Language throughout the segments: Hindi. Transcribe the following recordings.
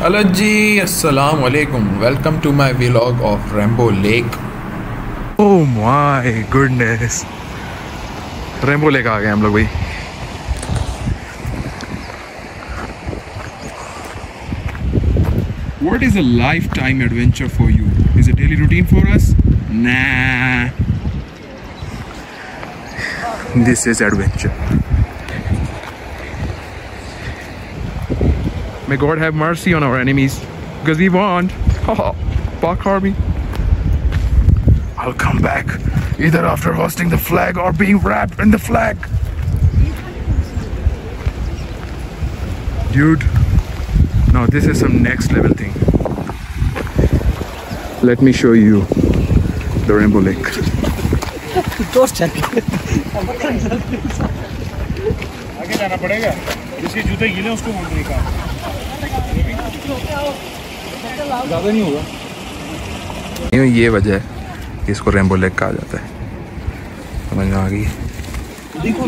हेलो जी अस्सलाम वालेकुम welcome to my vlog of Rainbow Lake oh my goodness Rainbow Lake आ गए हम लोग भाई What is a lifetime adventure for you? Is it daily routine for us? Nah. This is adventure. May God have mercy on our enemies because we want. Fuck army. I'll come back either after hosting the flag or being wrapped in the flag. Dude, now this is some next level thing. Let me show you the Rainbow Lake. आगे जाना पड़ेगा जिसके जूते गीले उसको बोल देगा ज़्यादा नहीं होगा। ये ये वजह है कि इसको रेम्बो लेक कहा जाता है। समझ में आ गई? देखो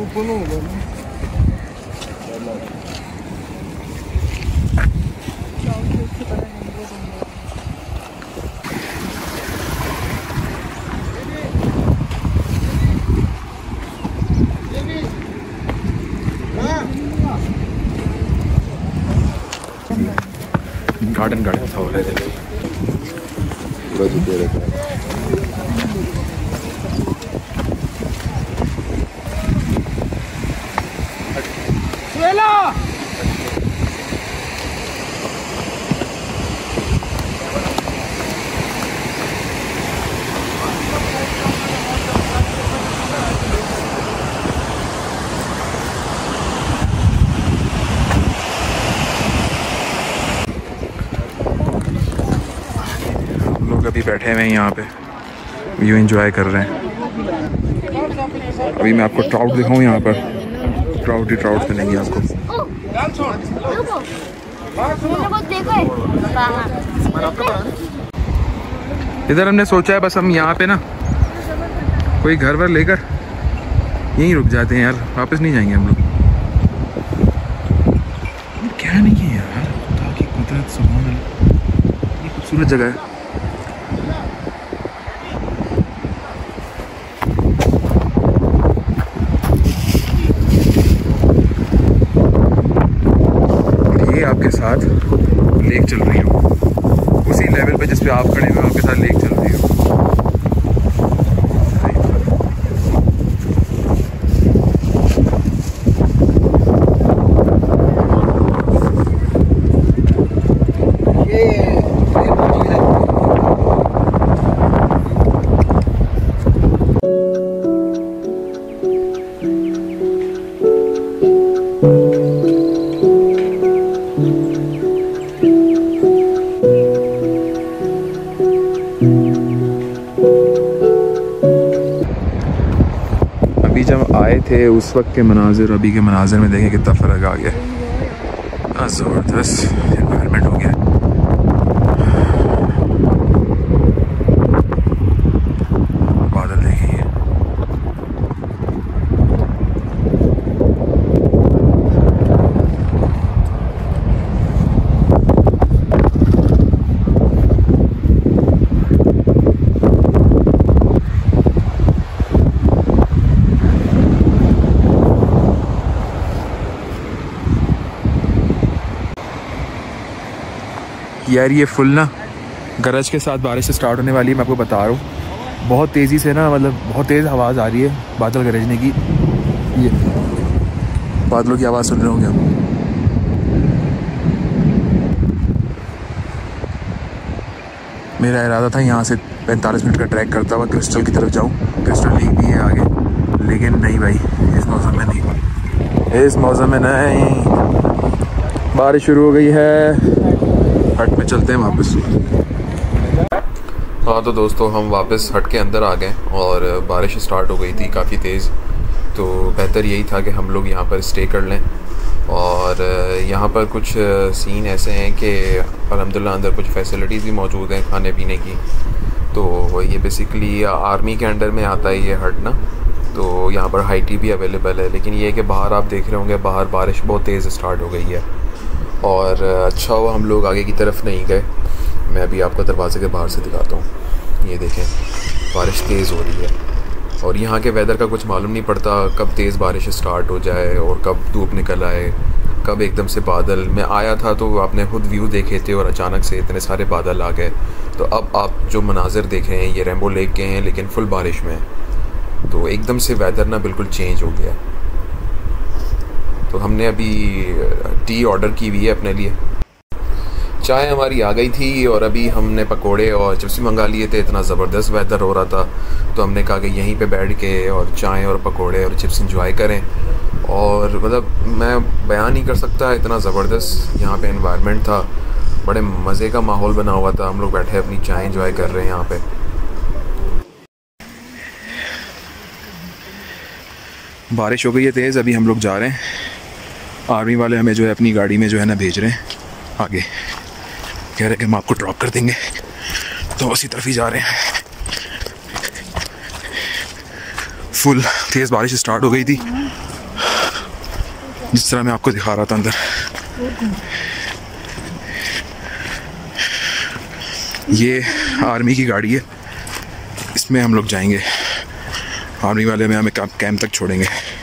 ऊपर होगा गार्डन गार्डन था अभी बैठे हुए हैं यहाँ पे। व्यू इंजॉय कर रहे हैं। अभी मैं आपको ट्राउट दिखाऊँ यहाँ पर। ट्राउट ही ट्राउट मिलेंगे आपको। इधर हमने सोचा है बस हम यहाँ पे ना कोई घर वर लेकर यहीं रुक जाते हैं यार। वापस नहीं जाएँगे हम लोग। क्या नहीं है यार? खुदा की कुदरत अल्लाह ये खूबसूरत जगह है और ये आपके साथ लेक चल रही हो। उसी लेवल पे जिस पे आप खड़े हुए आपके साथ लेक चल रही थे उस वक्त के मनाजिर अभी के मनाजिर में देखें कितना फ़र्क आ गया हाँ ज़बरदस्त इन्वायरमेंट हो गया बादल देखेंगे यार ये फुल ना गरज के साथ बारिश स्टार्ट होने वाली है, मैं आपको बता रहा हूँ। बहुत तेज़ी से ना मतलब बहुत तेज़ आवाज़ आ रही है बादल गरजने की। ये बादलों की आवाज़ सुन रहे होंगे मेरा इरादा था यहाँ से 45 मिनट का ट्रैक करता हुआ क्रिस्टल की तरफ़ जाऊँ। क्रिस्टल लेक भी है आगे। लेकिन नहीं भाई, इस मौसम में नहीं। इस मौसम में नहीं। बारिश शुरू हो गई है। हट में चलते हैं वापस। हाँ तो दोस्तों, हम वापस हट के अंदर आ गए और बारिश स्टार्ट हो गई थी काफ़ी तेज़। तो बेहतर यही था कि हम लोग यहाँ पर स्टे कर लें। और यहाँ पर कुछ सीन ऐसे हैं कि अलहमदिल्ला अंदर कुछ फैसिलिटीज़ भी मौजूद हैं खाने पीने की। तो ये बेसिकली आर्मी के अंडर में आता है ये हट ना। तो यहाँ पर हाई टी भी अवेलेबल है। लेकिन ये कि बाहर आप देख रहे होंगे, बाहर बारिश बहुत तेज़ स्टार्ट हो गई है। और अच्छा हुआ हम लोग आगे की तरफ़ नहीं गए। मैं अभी आपको दरवाजे के बाहर से दिखाता हूँ। ये देखें, बारिश तेज़ हो रही है। और यहाँ के वेदर का कुछ मालूम नहीं पड़ता कब तेज़ बारिश स्टार्ट हो जाए और कब धूप निकल आए, कब एकदम से बादल। मैं आया था तो आपने खुद व्यू देखे थे और अचानक से इतने सारे बादल आ गए। तो अब आप जो मनाजिर देख रहे हैं, ये रेम्बो लेक के हैं, लेकिन फुल बारिश में तो एकदम से वेदर ना बिल्कुल चेंज हो गया। तो हमने अभी टी ऑर्डर की हुई है अपने लिए। चाय हमारी आ गई थी और अभी हमने पकोड़े और चिप्स मंगा लिए थे। इतना ज़बरदस्त वेदर हो रहा था। तो हमने कहा कि यहीं पे बैठ के और चाय और पकोड़े और चिप्स इंजॉय करें। और मतलब मैं बयान नहीं कर सकता, इतना ज़बरदस्त यहाँ पे इन्वायरमेंट था। बड़े मज़े का माहौल बना हुआ था। हम लोग बैठे अपनी चाय इंजॉय कर रहे हैं यहाँ पे। बारिश हो गई है तेज़, अभी हम लोग जा रहे हैं। आर्मी वाले हमें जो है अपनी गाड़ी में जो है ना भेज रहे हैं। आगे। कह रहे हैं कि हम आपको ड्रॉप कर देंगे। तो उसी तरफ़ ही जा रहे हैं। फुल तेज़ बारिश स्टार्ट हो गई थी। जिस तरह मैं आपको दिखा रहा था अंदर। ये आर्मी की गाड़ी है। इसमें हम लोग जाएँगे। आर्मी वाले में हमें कैंप तक छोड़ेंगे।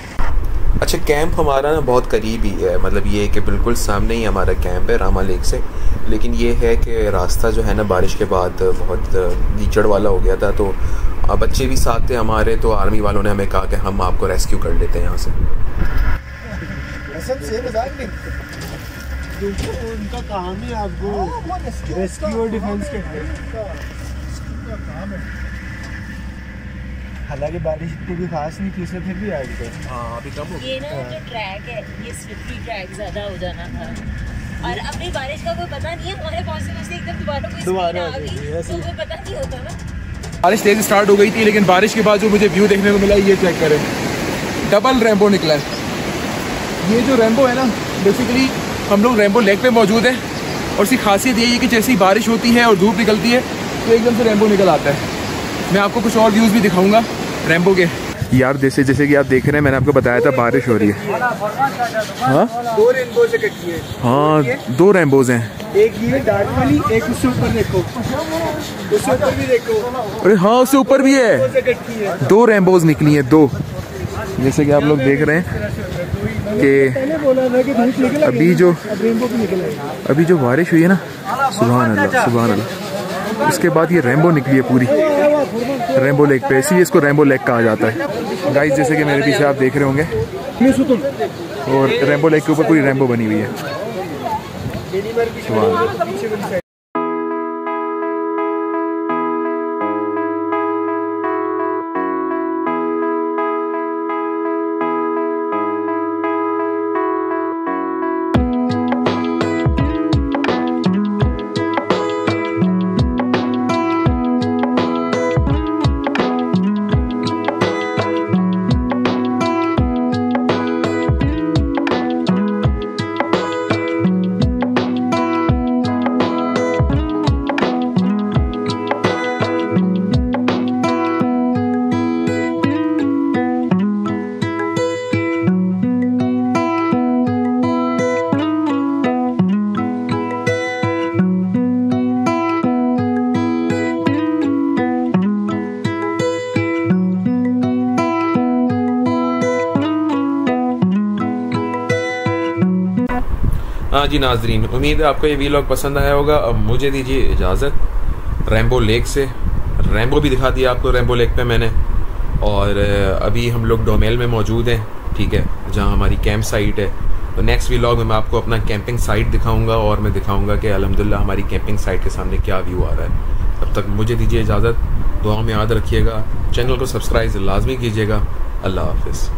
अच्छा कैंप हमारा ना बहुत करीब ही। है मतलब ये कि बिल्कुल सामने ही हमारा कैंप है रामा लेक से। लेकिन ये है कि रास्ता जो है ना बारिश के बाद बहुत कीचड़ वाला हो गया था। तो बच्चे भी साथ थे हमारे तो आर्मी वालों ने हमें कहा कि हम आपको रेस्क्यू कर लेते हैं यहाँ से। उनका काम ही आपको रेस्क्यू और डिफेंस के हालाँकि बारिश इतनी भी खास नहीं थी उसने फिर भी आ गए हाँ अभी कम हो ये ना जो ट्रैक है ये स्लिपरी ट्रैक ज़्यादा हो जाना था। और अपनी बारिश का कोई पता नहीं है हमारे पहुँचने पहुँचते एकदम दोबारा कोई दोबारा आ गई तो कोई पता नहीं होता ना। बारिश तेज स्टार्ट हो गई थी लेकिन बारिश के बाद जो मुझे व्यू देखने को मिला ये चेक करें। डबल रेम्बो निकला है। ये जो रेम्बो है ना बेसिकली हम लोग रेम्बो लेक पे मौजूद है। और उसकी खासियत यही है कि जैसी बारिश होती है और धूप निकलती है तो एकदम से रेम्बो निकल आता है। मैं आपको कुछ और व्यूज़ भी दिखाऊँगा। रेम्बो के। यार जैसे जैसे कि आप देख रहे हैं मैंने आपको बताया था बारिश हो रही है। हाँ? दो रेनबो है हाँ दो रेम्बोज हैं। एक ये डार्क वाली एक उससे ऊपर देखो। उससे ऊपर भी देखो। अरे हाँ उससे ऊपर भी है। दो रेम्बोज निकली हैं दो। जैसे कि आप लोग देख रहे हैं कि अभी जो अभी जो बारिश हुई है ना सुबह अल्लाह सुबह अल्लाह। उसके बाद ये रेम्बो निकली है पूरी। रेम्बो लेक पे। इसी इसको रेम्बो लेक कहा जाता है। गाइस जैसे कि मेरे पीछे आप देख रहे होंगे, और रेम्बो लेक के ऊपर पूरी रेम्बो बनी हुई है। हाँ जी, नाजरीन, उम्मीद है आपको ये वीलॉग पसंद आया होगा। अब मुझे दीजिए इजाज़त। रैम्बो लेक से। रैम्बो भी दिखा दिया आपको रैम्बो लेक पे मैंने। और अभी हम लोग डोमेल में मौजूद हैं, ठीक है, जहाँ हमारी कैंप साइट है। तो नेक्स्ट वीलॉग में मैं आपको अपना कैंपिंग साइट दिखाऊँगा और मैं दिखाऊँगा कि अलहमदिल्ला हमारी कैंपिंग साइट के सामने क्या व्यू आ रहा है। तब तक मुझे दीजिए इजाज़त। दुआ में याद रखिएगा। चैनल को सब्सक्राइब लाजमी कीजिएगा। अल्लाह हाफिज़।